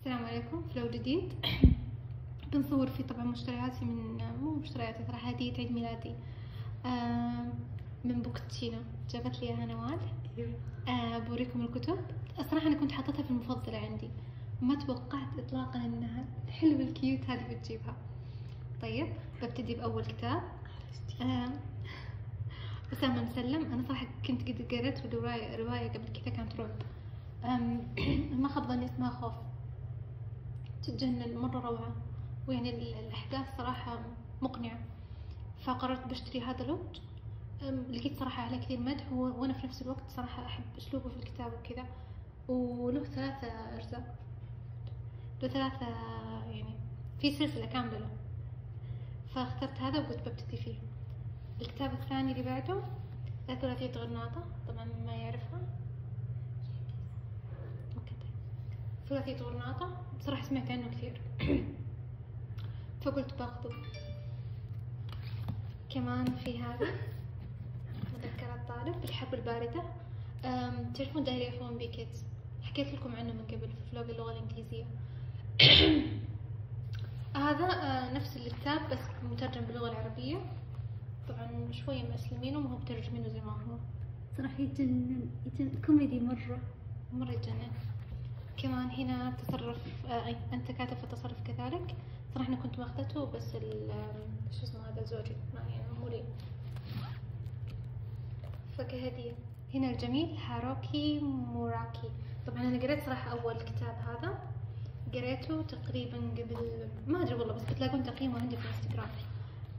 السلام عليكم vlog جديد. بنصور فيه طبعا مشترياتي من مو مشترياتي صراحة هدية عيد ميلادي. آه من بوكتشينو. جابت لي إياها نوال. آه بوريكم الكتب. الصراحة أنا كنت حاطتها في المفضلة عندي. ما توقعت اطلاقا إنها الحلوة ال cute هذه بتجيبها. طيب ببتدي بأول كتاب. آه أسامة مسلم. أنا صراحة كنت قد قريت رواية قبل كذا كانت رعب. ما خاب ظني اسمها خوف. تتجنن مرة روعة. ويعني ال- الأحداث صراحة مقنعة. فقررت بشتري هذا لوت أم، لقيت صراحة عليه كثير مدح وأنا في نفس الوقت صراحة أحب أسلوبه في الكتاب وكذا. وله ثلاثة أجزاء. له ثلاثة يعني في سلسلة كاملة. له فاخترت هذا وقلت ببتدي فيه. الكتاب الثاني اللي بعده ثلاثية غرناطة طبعا ما يعرفها okay طيب ثلاثية غرناطة بصراحة سمعت عنه كثير. فقلت باخذه. كمان في هذا. مذكرات طالب بالحرب الباردة. تعرفون Diary of a Wimpy Kid. حكيت لكم عنه من قبل في vlog اللغة الإنجليزية. هذا آه، نفس الكتاب بس مترجم باللغة العربية. طبعا شوية مسلمينه وهو مترجمينه زي ما هو. صراحة يجنن يجنن كوميدي مرة. مرة يتجنن كمان هنا تصرف آه أنت كاتب في التصرف كذلك. صراحة أنا كنت ماخذته بس ال شو اسمه هذا زوجي ما يعني مو لي. فكهدية هنا الجميل هاروكي موراكامي. طبعا أنا قريت صراحة أول كتاب هذا. قريته تقريبا قبل ما أدري والله بس بتلاقون تقييمه عندي في الإنستغرام.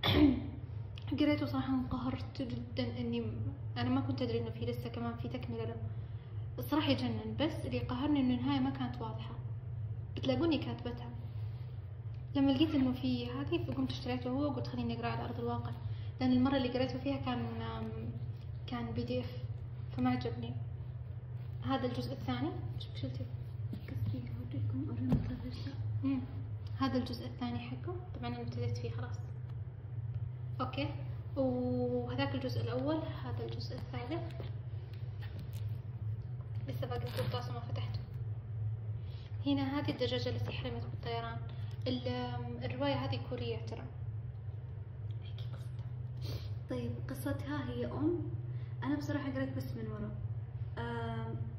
قريته صراحة انقهرت جدا إني أنا ما كنت أدري إنه في لسه كمان في تكملة له. الصراحة يجنن بس اللي قهرني إنه النهاية ما كانت واضحة. بتلاقوني كاتبتها. لما لقيت إنه في هذه فقمت اشتريته هو وقلت خليني أقرأ على أرض الواقع. لأن المرة اللي قريته فيها كان كان بي دي اف فما عجبني. هذا الجزء الثاني. شو شلتي؟ هذا الجزء الثاني حقه. طبعا أنا ابتديت فيه خلاص. أوكي. وهذاك الجزء الأول هذا الجزء الثالث. لسه باقي القرطاس وما فتحته هنا هذه الدجاجة التي حرمت بالطيران. ال- الرواية هذه كورية ترى طيب قصتها هي أم. أنا بصراحة قريت بس من ورا.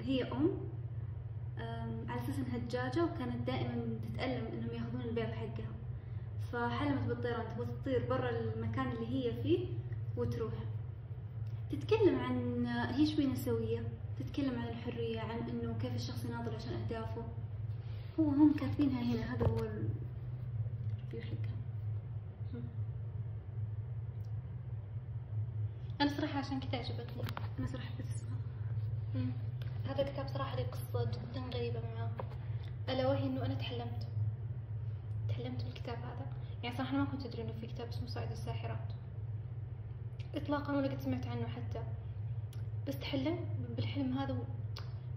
هي أم. على أساس إنها دجاجة وكانت دائما تتألم إنهم يأخذون البيض حقها فحلمت بالطيران. تبغى تطير برا المكان اللي هي فيه وتروح. تتكلم عن هي شوي نسوية. تتكلم عن الحرية عن إنه كيف الشخص يناضل عشان أهدافه. هو هم كاتبينها هنا هذا هو الريفيو حقها أنا صراحة عشان كذا عجبتني. أنا صراحة حبيت اسمها. هذا الكتاب صراحة لي قصة جدا غريبة معاه ألا وهي إنه أنا تحلمت. تحلمت بالكتاب هذا. يعني صراحة أنا ما كنت أدري إنه في كتاب اسمه صائد الساحرات. إطلاقا ولا قد سمعت عنه حتى. بس تحلم بالحلم هذا.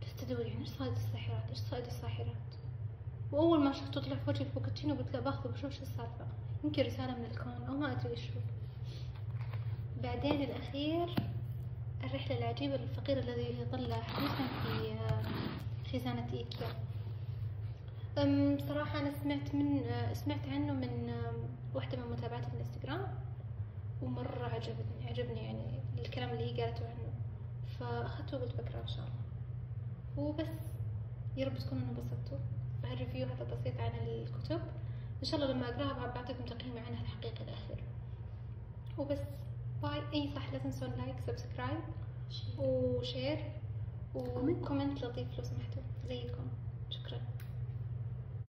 بس تدور يعني إيش صائد الساحرات؟ إيش صائد الساحرات؟ وأول ما شفته طلع في وجهي البوكاتشينو قلت له باخذه بشوف شو السالفة. يمكن رسالة من الكون أو ما أدري إيش هو. بعدين الأخير الرحلة العجيبة للفقير الذي ظل حبيسا في آه، خزانة إيكيا. أم صراحة أنا سمعت من آه، سمعت عنه من آم، واحدة من متابعاتي في الإنستغرام ومرة عجبني عجبني يعني الكلام اللي هي قالته عنه. فأخذته وقلت بقرأ إن شاء الله. وبس يا رب تكونوا انبسطتوا. بهال review هذا بسيط عن الكتب. إن شاء الله لما أقرأها بعطيكم تقييمي عنها الحقيقي الأخير وبس bye. إي صح لا تنسون like subscribe و share و comment لطيف لو سمحتوا. زيكم شكرا.